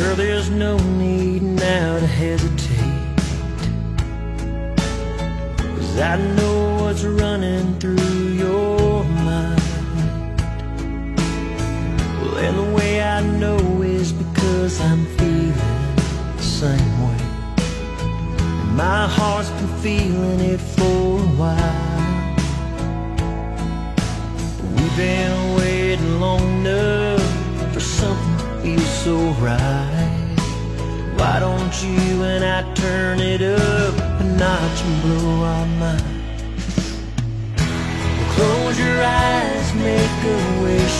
there's no need now to hesitate. Cause I know what's running through your mind. Well, and the way I know is because I'm feeling the same way. And my heart's been feeling it for a while. We've been so right. Why don't you and I turn it up a notch and blow our mind? Close your eyes, make a wish.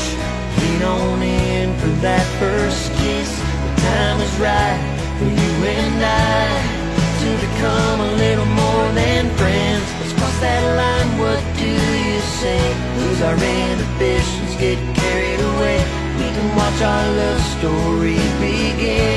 Lean on in for that first kiss. The time is right for you and I to become a little more than friends. Let's cross that line. What do you say? Lose our inhibitions, get carried away. We can watch our love story begin.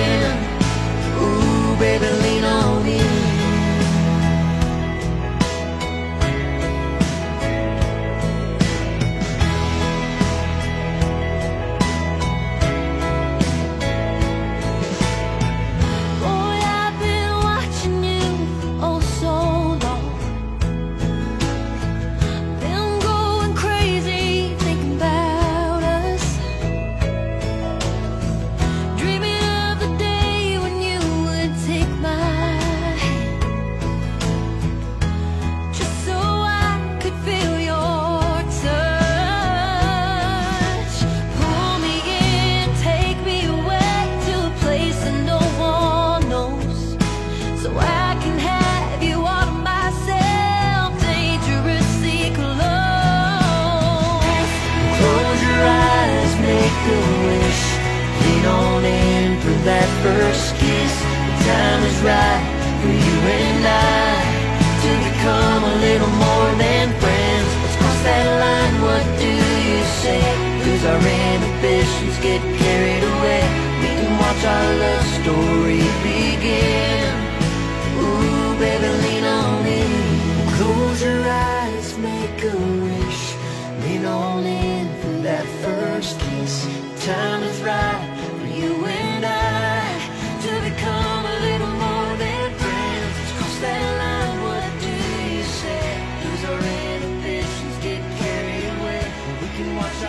Make a wish. Lean on in for that first kiss. The time is right for you and I to become a little more than friends. Let's cross that line. What do you say? Cause our inhibitions get carried away. We can watch our love story begin. Time is right for you and I to become a little more than friends. Let's cross that line. What do you say? Lose our inhibitions, get carried away. We can watch